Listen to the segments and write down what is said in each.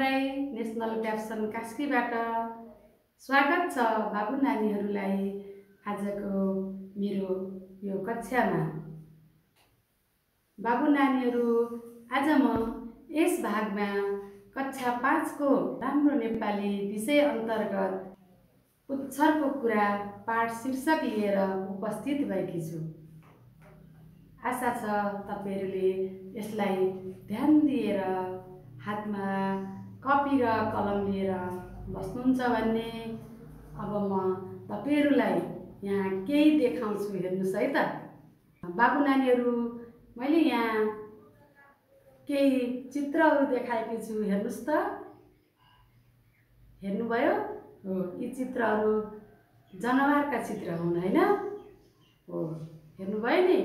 Rai national caption कास्कीबाट स्वागत छ बाबु नानीहरूलाई आजको मेरो यो कक्षामा। बाबु नानीहरू आज म यस भागमा कक्षा पाँचको राम्रो नेपाली विषय अन्तर्गत पुच्छरको कुरा पाठ शीर्षक लिएर उपस्थित भएकी छु। आशा छ तपाईँहरूले यसलाई ध्यान दिएर हातमा कपी र कलम लिएर बस्नुहुन्छ भन्ने। अब म तपाईँहरूलाई यहाँ केही देखाउँछु हेर्नुहोस् है त। बाबु नानीहरू मैले यहाँ केही चित्रहरू देखाएकी छु हेर्नुहोस् त। हेर्नुभयो? हो यी चित्रहरू जनावरका चित्र हुन् होइन? हो हेर्नुभयो नि?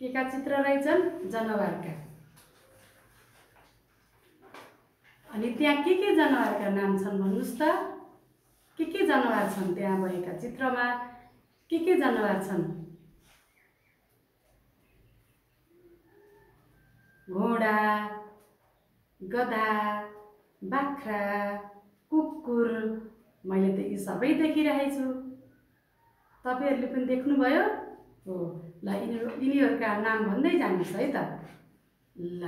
के का चित्र रहेछन्? जनावरका। अनि त्यहाँ के के जनावरका नाम छन् भन्नुहोस् त? के के जनावर छन् त्यहाँ भएका चित्रमा? के के जनावर छन्? घोडा गधा बाख्रा कुकुर मैले त यी सबै देखिरहेछु। तपाईँहरूले पनि देख्नुभयो? हो ल यिनीहरू यिनीहरूका नाम भन्दै जानुहोस् है त। ल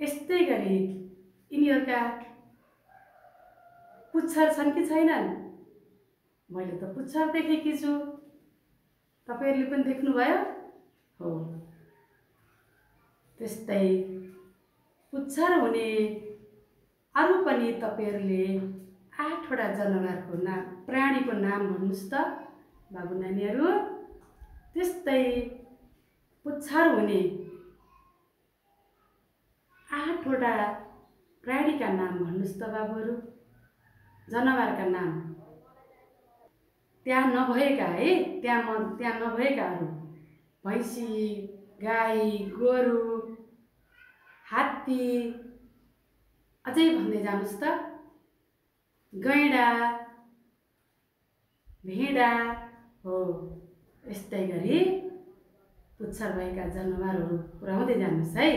यस्तै गरी यिनीहरूका पुच्छर छन् कि छैनन् मैले त पुच्छर देखेकी छु तपाईँहरूले पनि देख्नुभयो हो त्यस्तै पुच्छर हुने अरू पनि तपाईँहरूले आठवटा जनावरको नाम प्राणीको नाम भन्नुहोस् त बाबु नानीहरू त्यस्तै पुच्छर हुने आठवटा प्राणीका नाम भन्नुहोस् त बाबुहरू। जनावरका नाम। त्यहाँ नभएका है त्यहाँ म त्यहाँ नभएकाहरू। भैँसी गाई गोरु हात्ती अझै भन्दै जानुहोस् त। गैँडा भेडा हो यस्तै गरी पुच्छर भएका जनावरहरू पुऱ्याउँदै जानुहोस् है।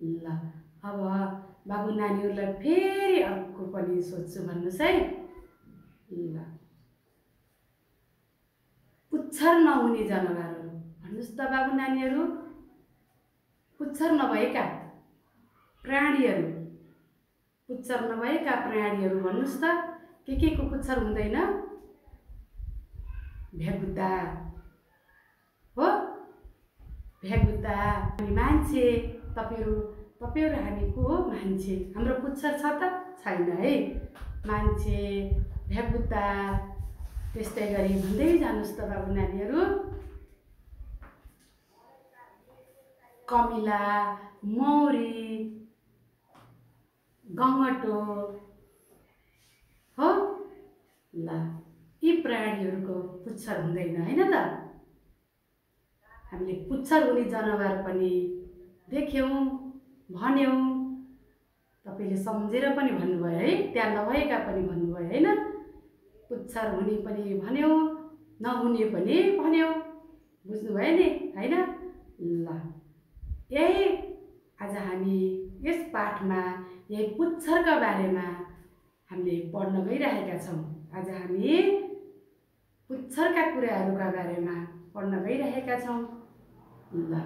ल अब बाबु नानीहरूलाई फेरि अर्को पनि सोध्छु भन्नुहोस् है ल पुच्छर नहुने जनावरहरू भन्नुहोस् त बाबु नानीहरू पुच्छर नभएका प्राणीहरू पुच्छर नभएका प्राणीहरू भन्नुहोस् त के के को पुच्छर हुँदैन भ्यागुता हो भ्यागुता अनि मान्छे तपाईँहरू तपाईँहरू हामी को हो मान्छे? हाम्रो पुच्छर छ त? छैन है। मान्छे भ्यागुता त्यस्तै गरी भन्दै जानुहोस् त बाबु नानीहरू। कमिला मौरी गङ्गटो हो? ल यी प्राणीहरूको पुच्छर हुँदैन होइन त? हामीले पुच्छर हुने जनावर पनि देख्यौँ। भन्यौँ। तपाईँले सम्झेर पनि भन्नुभयो है त्यहाँ नभएका पनि भन्नुभयो होइन। पुच्छर हुने पनि भन्यौँ नहुने पनि भन्यौँ। बुझ्नुभयो नि होइन? ल यही आज हामी यस पाठमा यही पुच्छरका बारेमा हामीले पढ्न गइरहेका छौँ। आज हामी पुच्छरका कुराहरूका बारेमा पढ्न गइरहेका छौँ। ल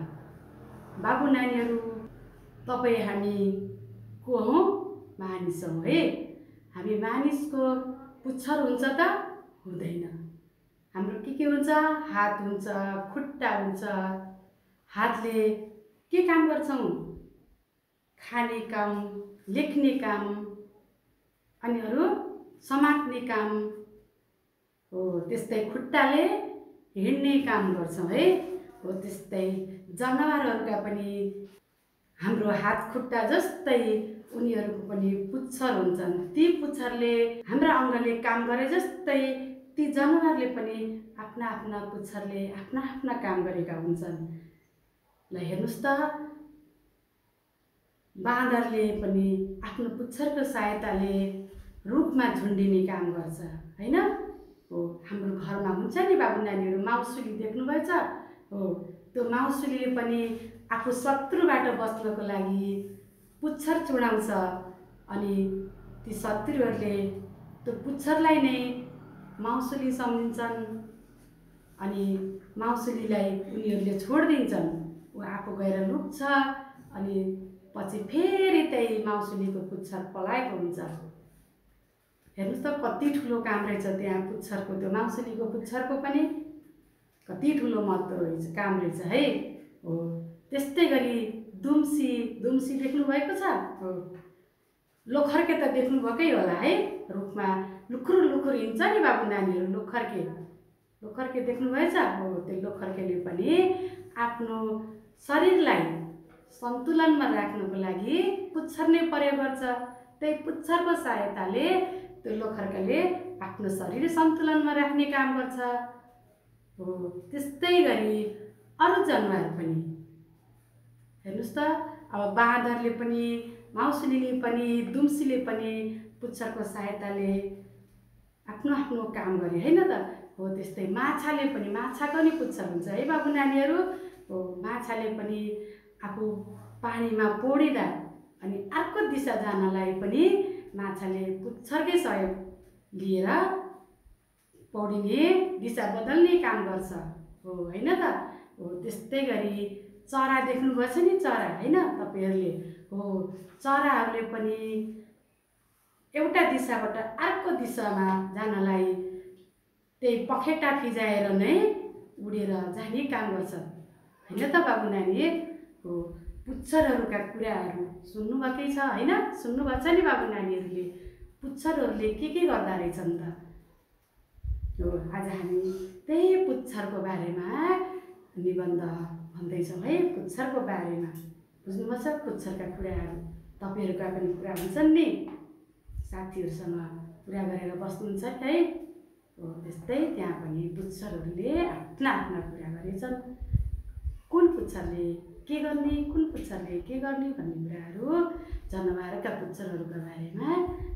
बाबु नानीहरू तपाईँ हामी को हौँ? मानिस हौँ है? हामी मानिसको पुच्छर हुन्छ त? हुँदैन। हाम्रो के के हुन्छ? हात हुन्छ खुट्टा हुन्छ। हातले के काम गर्छौँ? खाने काम लेख्ने काम अनि अरू समात्ने काम हो त्यस्तै खुट्टाले हिँड्ने काम गर्छौँ है? हो त्यस्तै जनावरहरूका पनि हाम्रो हात खुट्टा जस्तै उनीहरूको पनि पुच्छर हुन्छन्। ती पुच्छरले हाम्रा अङ्गले काम गरे जस्तै ती जनावरले पनि आफ्ना आफ्ना पुच्छरले आफ्ना आफ्ना काम गरेका हुन्छन्। ल हेर्नुहोस् त बाँदरले पनि आफ्नो पुच्छरको सहायताले रुखमा झुन्डिने काम गर्छ होइन? हो हाम्रो घरमा हुन्छ नि बाबु नानीहरू माउसुली देख्नुभएछ? हो त्यो माउसुलीले पनि आफू शत्रुबाट बच्नको लागि पुच्छर चुडाउँछ अनि ती शत्रुहरूले त्यो पुच्छरलाई नै माउसुली सम्झिन्छन् अनि माउसुलीलाई उनीहरूले छोडिदिन्छन्। ऊ आफू गएर लुक्छ अनि पछि फेरि त्यही माउसुलीको पुच्छर पलाएको हुन्छ। हेर्नुहोस् त कति ठुलो काम रहेछ त्यहाँ पुच्छरको त्यो माउसुलीको पुच्छरको पनि कति ठुलो महत्त्व रहेछ काम रहेछ है। हो। त्यस्तै गरी दुम्सी दुम्सी देख्नुभएको छ? हो लोखर्के त देख्नुभएकै होला है रुखमा लुखुर लुखुर हिँड्छ नि बाबु नानीहरू लोखर्के। लोखर्के देख्नुभएछ? हो त्यो लोखर्केले पनि आफ्नो शरीरलाई सन्तुलनमा राख्नुको लागि पुच्छर नै प्रयोग गर्छ। त्यही पुच्छरको सहायताले त्यो लोखर्केले आफ्नो शरीर सन्तुलनमा राख्ने काम गर्छ। हो त्यस्तै गरी अरू जनावर पनि हेर्नुहोस् त अब बाँदरले पनि माउसुलीले पनि दुम्सीले पनि पुच्छरको सहायताले आफ्नो आफ्नो काम गरे होइन त? हो त्यस्तै माछाले पनि माछाको नि पुच्छर हुन्छ है बाबु नानीहरू? हो माछाले पनि आफू पानीमा पौडिँदा अनि अर्को दिशा जानलाई पनि माछाले पुच्छरकै सहयोग लिएर पौडिने दिशा बदल्ने काम गर्छ हो होइन त? हो त्यस्तै गरी चरा देख्नुभएछ नि चरा होइन तपाईँहरूले? हो चराहरूले पनि एउटा दिशाबाट अर्को दिशामा जानलाई त्यही पखेटा फिजाएर नै उडेर जाने काम गर्छ होइन त बाबु नानी? हो पुच्छरहरूका कुराहरू सुन्नुभएकै छ होइन? सुन्नुभएको छ नि बाबु नानीहरूले? पुच्छरहरूले के के गर्दा रहेछन् त? हो आज हामी त्यही पुच्छरको बारेमा निबन्ध भन्दैछौँ है पुच्छरको बारेमा। बुझ्नुभएको छ पुच्छरका कुराहरू? तपाईँहरूका पनि कुरा हुन्छन् नि। साथीहरूसँग कुरा गरेर बस्नुहुन्छ है। हो त्यस्तै त्यहाँ पनि पुच्छरहरूले आफ्ना आफ्ना कुरा गरेछन्। कुन पुच्छरले के गर्ने कुन पुच्छरले के गर्ने भन्ने कुराहरू जनावरका पुच्छरहरूका बारेमा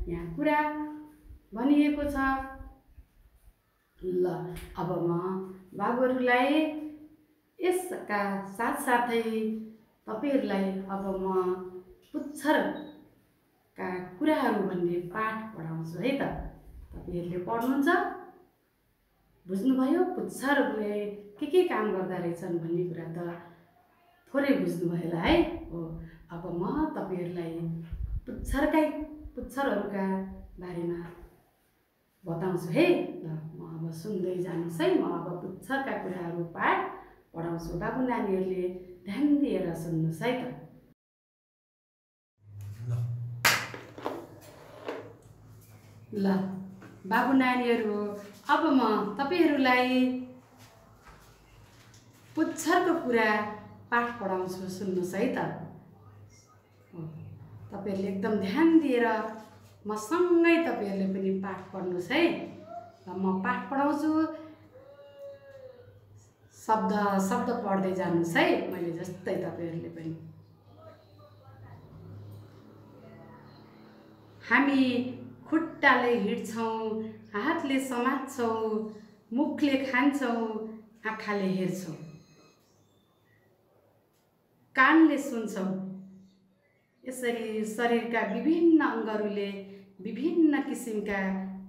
यहाँ कुरा भनिएको छ। ल अब म बाबुहरूलाई यसका साथसाथै तपाईँहरूलाई अब म पुच्छरका कुराहरू भन्ने पाठ पढाउँछु है त। तपाईँहरूले पढ्नुहुन्छ? बुझ्नुभयो? पुच्छरहरूले के के काम गर्दा रहेछन् भन्ने कुरा त थोरै बुझ्नुभयो होला है। हो अब म तपाईँहरूलाई पुच्छरकै पुच्छरहरूका बारेमा बताउँछु है। ल म अब सुन्दै जानुहोस् है। म अब पुच्छरका कुराहरू पाठ पढाउँछु बाबु नानीहरूले ध्यान दिएर सुन्नुहोस् है त। ल। बाबु नानीहरू अब म तपाईँहरूलाई पुच्छरको कुरा पाठ पढाउँछु सुन्नुहोस् है त। तपाईँहरूले एकदम ध्यान दिएर मसँगै तपाईँहरूले पनि पाठ पढ्नुहोस् है। र म पाठ पढाउँछु शब्द शब्द पढ्दै जानुहोस् है। मैले जस्तै तपाईँहरूले पनि। हामी खुट्टाले हिँड्छौँ हातले समात्छौँ मुखले खान्छौँ आँखाले हेर्छौँ। कानले सुन्छौँ। यसरी शरीरका विभिन्न अङ्गहरूले विभिन्न किसिमका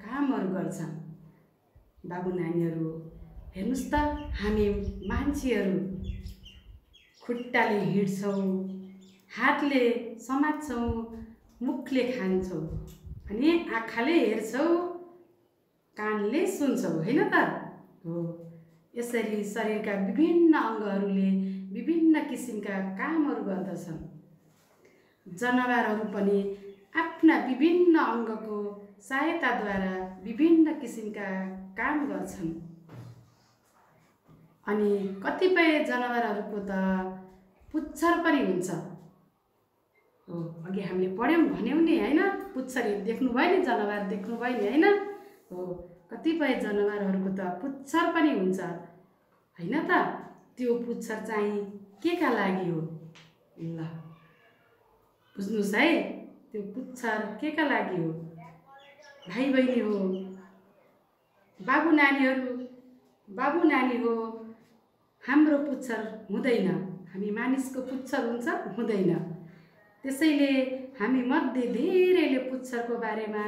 कामहरू गर्छन्। बाबु नानीहरू हेर्नुहोस् त हामी मान्छेहरू खुट्टाले हिँड्छौँ हातले समात्छौँ मुखले खान्छौँ अनि आँखाले हेर्छौँ कानले सुन्छौँ होइन त? हो। यसरी शरीरका विभिन्न अङ्गहरूले विभिन्न किसिमका कामहरू गर्दछन्। जनावरहरू पनि आफ्ना विभिन्न अङ्गको सहायताद्वारा विभिन्न किसिमका काम गर्छन्। अनि कतिपय जनावरहरूको त पुच्छर पनि हुन्छ। हो अघि हामीले पढ्यौँ भन्यौँ नि होइन? पुच्छर देख्नुभयो नि जनावर देख्नुभयो नि होइन? हो कतिपय जनावरहरूको त पुच्छर पनि हुन्छ। होइन त? त्यो पुच्छर चाहिँ के का लागि हो? ल बुझ्नुहोस् है त्यो पुच्छर के का लागि हो? भाइ बहिनी हो बाबु नानीहरू बाबु नानी हो हाम्रो पुच्छर हुँदैन। हामी मानिसको पुच्छर हुन्छ हुँदैन। त्यसैले हामी मध्ये धेरैले पुच्छरको बारेमा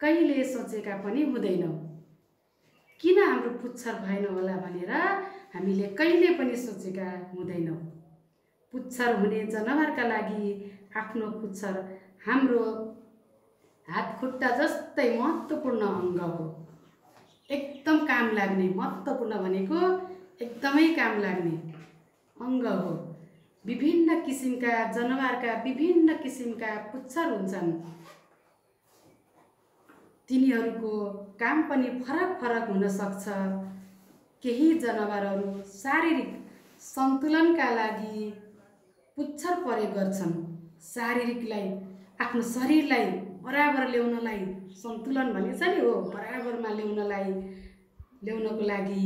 कहिले सोचेका पनि हुँदैनौँ। किन हाम्रो पुच्छर भएन होला भनेर हामीले कहिले पनि सोचेका हुँदैनौँ। पुच्छर हुने जनावरका लागि आफ्नो पुच्छर हाम्रो हात खुट्टा जस्तै महत्त्वपूर्ण अङ्ग हो। एकदम काम लाग्ने महत्त्वपूर्ण भनेको एकदमै काम लाग्ने अङ्ग हो। विभिन्न किसिमका जनावरका विभिन्न किसिमका पुच्छर हुन्छन्। तिनीहरूको काम पनि फरक फरक हुनसक्छ केही जनावरहरू शारीरिक सन्तुलनका लागि पुच्छर प्रयोग गर्छन्। शारीरिकलाई आफ्नो शरीरलाई बराबर ल्याउनलाई सन्तुलन भनेको छ नि हो। बराबरमा ल्याउनलाई ल्याउनको लागि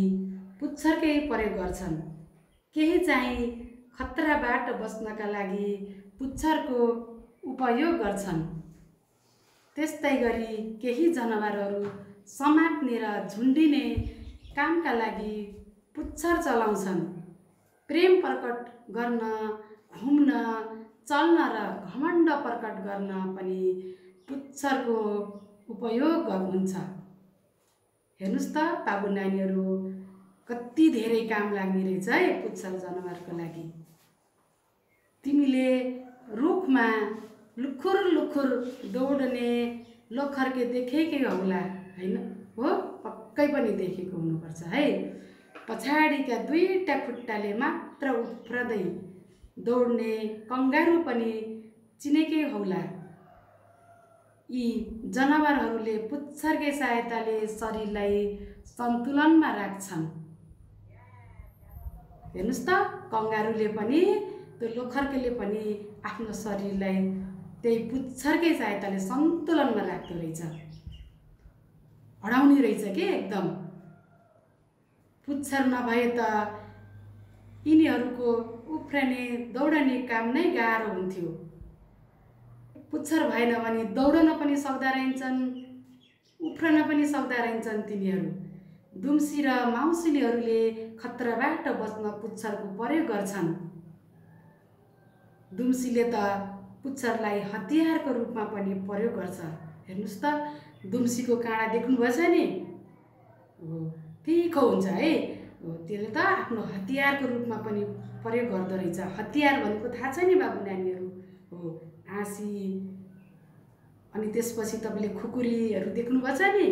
पुच्छरकै प्रयोग गर्छन्। केही चाहिँ खतराबाट बस्नका लागि पुच्छरको उपयोग गर्छन्। त्यस्तै गरी केही जनावरहरू समात्ने र झुन्डिने कामका लागि पुच्छर चलाउँछन्। प्रेम प्रकट गर्न घुम्न चल्न र घमण्ड प्रकट गर्न पनि पुच्छरको उपयोग हुन्छ हेर्नुहोस् त बाबु नानीहरू। कति धेरै काम लाग्ने रहेछ है पुच्छर जनावरको लागि। तिमीले रुखमा लुखुर लुखुर दौडने लोखर्के देखेकै होला होइन? हो? पक्कै पनि देखेको हुनुपर्छ है। पछाडिका दुईवटा खुट्टाले मात्र उफ्रदै दौड्ने कङ्गारु पनि चिनेकै होला। यी जनावरहरूले पुच्छरकै सहायताले शरीरलाई सन्तुलनमा राख्छन्। हेर्नुहोस् त कङ्गारुले पनि त्यो लोखर्केले पनि आफ्नो शरीरलाई त्यही पुच्छरकै सहायताले सन्तुलनमा राख्दो रहेछ। हराउने रहेछ कि एकदम? पुच्छर नभए त यिनीहरूको उफ्रने दौडने काम नै गाह्रो हुन्थ्यो। पुच्छर भएन भने दौडन पनि सक्दा रहन्छन् उफ्रन पनि सक्दा रहन्छन् तिनीहरू। दुम्सी र माउसिलीहरूले खतराबाट बच्न पुच्छरको प्रयोग गर्छन्। दुम्सीले त पुच्छरलाई हतियारको रूपमा पनि प्रयोग गर्छ। हेर्नुहोस् त दुम्सीको काँडा देख्नुभएछ नि? हो तिखो हुन्छ है। हो त्यसले त आफ्नो हतियारको रूपमा पनि प्रयोग गर्दो रहेछ। हतियार भनेको थाहा छ नि बाबु नानीहरू? हो हाँसी अनि त्यसपछि तपाईँले खुकुरीहरू देख्नुभएछ नि?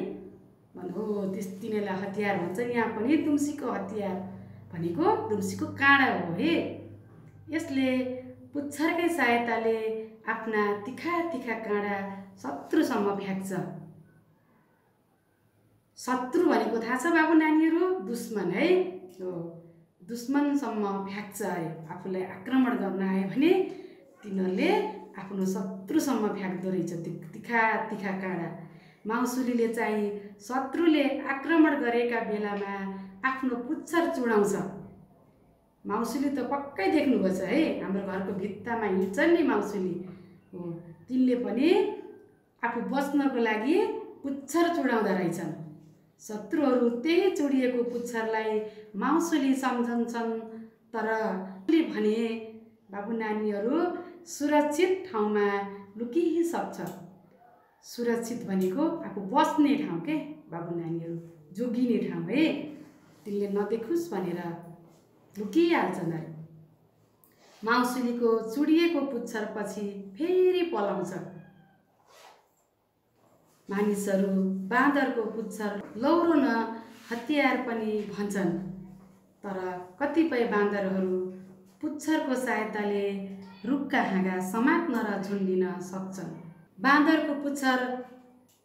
भन्नु हो त्यस तिनीहरूलाई हतियार भन्छ यहाँ पनि दुम्सीको हतियार भनेको दुम्सीको काँडा हो है। यसले पुच्छरकै सहायताले आफ्ना तिखा तिखा काँडा शत्रुसम्म फ्याँक्छ। शत्रु भनेको थाहा छ बाबु नानीहरू? दुश्मन है। हो दुश्मनसम्म फ्याँक्छ अरे आफूलाई आक्रमण गर्न आयो भने तिनीहरूले आफ्नो शत्रुसम्म फ्याँक्दो रहेछ तिखा तिखा काँडा। माउसुलीले चाहिँ शत्रुले आक्रमण गरेका बेलामा आफ्नो पुच्छर चुडाउँछ। माउसुली त पक्कै देख्नुभएछ है हाम्रो घरको भित्तामा हिँड्छन् नि माउसुली। हो तिनले पनि आफू बस्नको लागि पुच्छर चुडाउँदो रहेछन्। शत्रुहरू त्यही चुडिएको पुच्छरलाई माउसुली सम्झन्छन् तर भने बाबु नानीहरू सुरक्षित ठाउँमा लुकिसक्छ। सुरक्षित भनेको आफू बस्ने ठाउँ के? बाबु नानीहरू जोगिने ठाउँ है। तिनले नदेखोस् भनेर लुकिहाल्छन् अरे माउसुलीको चुडिएको पुच्छरपछि फेरि पलाउँछ। मानिसहरू बाँदरको पुच्छर लौरो न हतियार पनि भन्छन्। तर कतिपय बाँदरहरू पुच्छरको सहायताले रुखका हाँगा समात्न र झुन्डिन सक्छन्। बाँदरको पुच्छर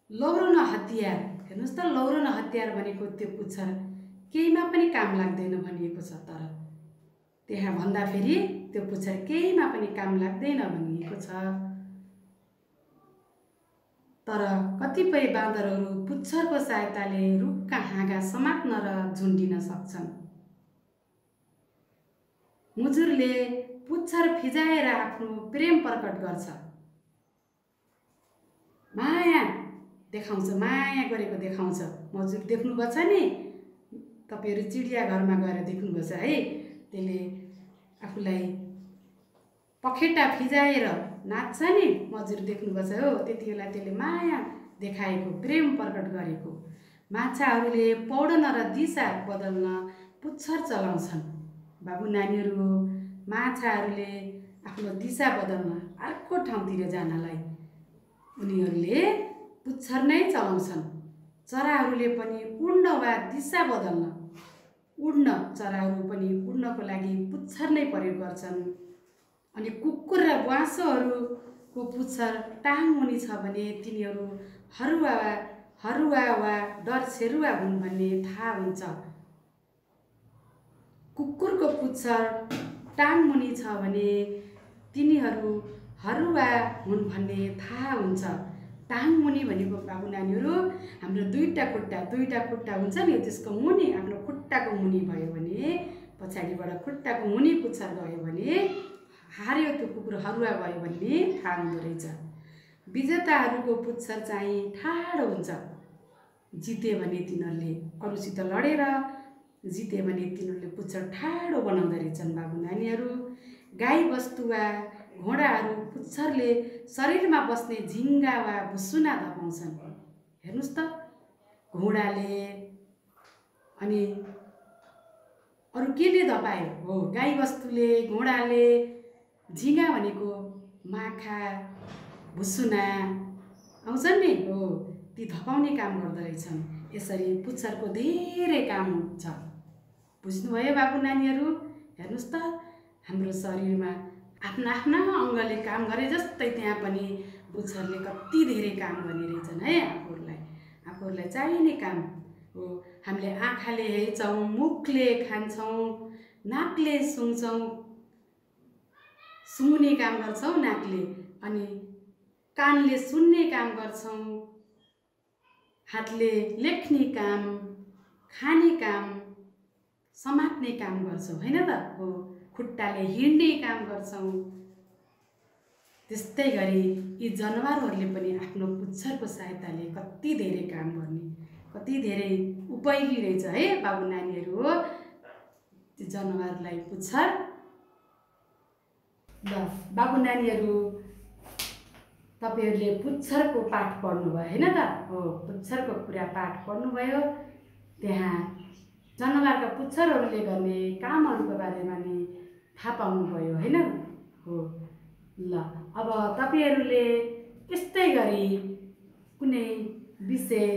लौरो हतियार हेर्नुहोस् त लौरो हतियार भनेको त्यो पुच्छर केहीमा पनि काम लाग्दैन भनिएको छ तर त्यहाँ भन्दाखेरि त्यो पुच्छर केहीमा पनि काम लाग्दैन भनिएको छ तर कतिपय बाँदरहरू पुच्छरको सहायताले रुखका हाँगा समात्न र झुन्डिन सक्छन् मुजुरले पुच्छर फिजाएर आफ्नो प्रेम प्रकट गर्छ माया देखाउँछ माया गरेको देखाउँछ। मजुर देख्नुभएको छ नि। तपाईँहरू चिडियाघरमा गएर देख्नुभएको छ है। त्यसले आफूलाई पखेटा फिजाएर नाच्छ नि मजुर देख्नुपर्छ हो। त्यति बेला त्यसले माया देखाएको प्रेम प्रकट गरेको। माछाहरूले पौडन र दिशा बदल्न पुच्छर चलाउँछन्। बाबु नानीहरू माछाहरूले आफ्नो दिशा बदल्न अर्को ठाउँतिर जानलाई। उनीहरूले पुच्छर नै चलाउँछन्। चराहरूले पनि उड्न वा दिशा बदल्न। उड्न चराहरू पनि उड्नको लागि पुच्छर नै प्रयोग गर्छन्। अनि कुकुर र ब्वाँसोहरूको पुच्छर टाङ मुनि छ भने तिनीहरू हरुवा वा हरुवा वा डरसेरुवा हुन् भन्ने थाहा हुन्छ। कुकुरको पुच्छर टाङ मुनि छ भने तिनीहरू हरुवा हुन् भन्ने थाहा हुन्छ। टाङ मुनि भनेको बाबु नानीहरू हाम्रो दुईवटा खुट्टा दुईवटा खुट्टा हुन्छ नि त्यसको मुनि आफ्नो खुट्टाको मुनि भयो भने पछाडिबाट खुट्टाको मुनि पुच्छर गयो भने हार्यो त्यो कुकुर हरुवा भयो भन्ने थाहा हुँदो रहेछ। विजेताहरूको पुच्छर चाहिँ ठाडो हुन्छ। जिते भने तिनीहरूले अरूसित लडेर जिते भने तिनीहरूले पुच्छर ठाडो बनाउँदो रहेछन् बाबु नानीहरू। गाई बस्तु वा घोडाहरू पुच्छरले शरीरमा बस्ने झिङ्गा वा भुसुना धपाउँछन् हेर्नुहोस् त घोडाले अनि अरू केले धपायो हो गाई बस्तुले घोडाले झिङ्गा भनेको माखा भुसुना आउँछन् नि। हो ती धपाउने काम गर्दो रहेछन् यसरी पुच्छरको धेरै काम हुन्छ। बुझ्नुभयो बाबु नानीहरू? हेर्नुहोस् त हाम्रो शरीरमा आफ्ना आफ्ना अङ्गले काम गरे जस्तै त्यहाँ पनि पुच्छरले कति धेरै काम गर्ने रहेछन् है आफूहरूलाई। आफूहरूलाई चाहिने काम हो। हामीले आँखाले हेर्छौँ मुखले खान्छौँ नाकले सुँग्छौँ सुँग्ने काम गर्छौँ नाकले अनि कानले सुन्ने काम गर्छौँ हातले लेख्ने काम खाने काम समात्ने काम गर्छौँ होइन त? हो। खुट्टाले हिँड्ने काम गर्छौँ। त्यस्तै गरी यी जनावरहरूले पनि आफ्नो पुच्छरको सहायताले कति धेरै काम गर्ने कति धेरै उपयोगी रहेछ है बाबु नानीहरू हो। त्यो जनावरलाई पुच्छर। ल बाबु नानीहरू तपाईँहरूले पुच्छरको पाठ पढ्नुभयो होइन त? हो पुच्छरको कुरा पाठ पढ्नुभयो। त्यहाँ जनावरका पुच्छरहरूले गर्ने कामहरूको बारेमा नि थाहा पाउनुभयो होइन? हो। ल अब तपाईँहरूले त्यस्तै गरी कुनै विषय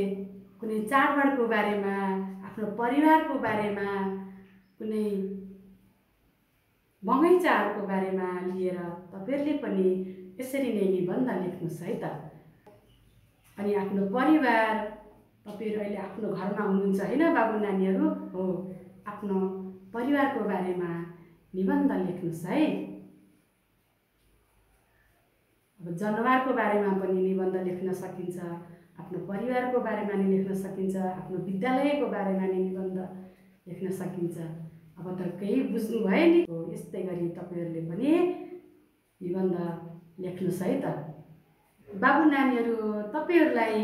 कुनै चाडबाडको बारेमा आफ्नो परिवारको बारेमा कुनै बगैँचाहरूको बारेमा लिएर तपाईँहरूले पनि यसरी नै निबन्ध लेख्नुहोस् है त। अनि आफ्नो परिवार तपाईँहरू अहिले आफ्नो घरमा हुनुहुन्छ होइन बाबु नानीहरू? हो। आफ्नो परिवारको बारेमा निबन्ध लेख्नुहोस् है। अब जनावरको बारेमा पनि निबन्ध लेख्न सकिन्छ आफ्नो परिवारको बारेमा नि लेख्न सकिन्छ आफ्नो विद्यालयको बारेमा नि निबन्ध लेख्न सकिन्छ। अब त केही बुझ्नु भयो नि। हो यस्तै गरी तपाईँहरूले पनि निबन्ध लेख्नुहोस् है त। बाबु नानीहरू तपाईँहरूलाई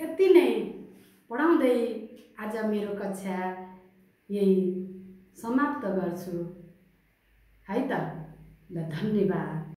यति नै पढाउँदै आज मेरो कक्षा यही समाप्त गर्छु। है त? ल धन्यवाद।